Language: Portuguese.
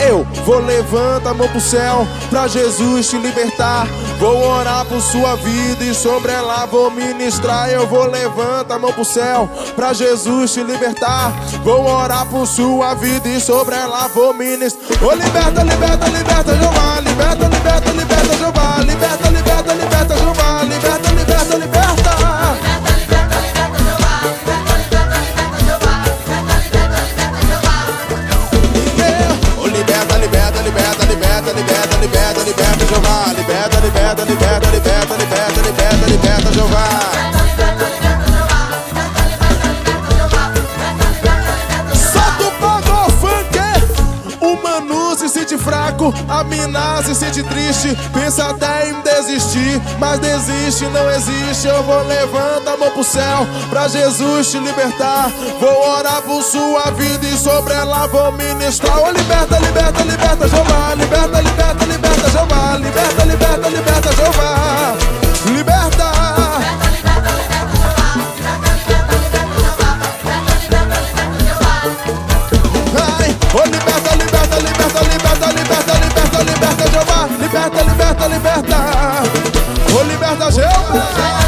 Eu vou levantar a mão pro céu pra Jesus te libertar. Vou orar por sua vida e sobre ela vou ministrar. Eu vou levantar a mão pro céu pra Jesus te libertar. Vou orar por sua vida e sobre ela vou ministrar. Oh, liberta, liberta, liberta, Jeová. Liberta, liberta, Jeová. Liberta, liberta, liberta, liberta, liberta, liberta, liberta, Jeová. Solta o pagou funk. O Manu se sente fraco, a mina se sente triste. Pensa até em desistir, mas desiste, não existe. Eu vou levantar a mão pro céu pra Jesus te libertar. Vou orar por sua vida e sobre ela vou ministrar. Oh, liberta, liberta, liberta, Jeová. Liberta, liberta, liberta. Liberta, liberta, liberta. libertar. Ô, liberta, Geu!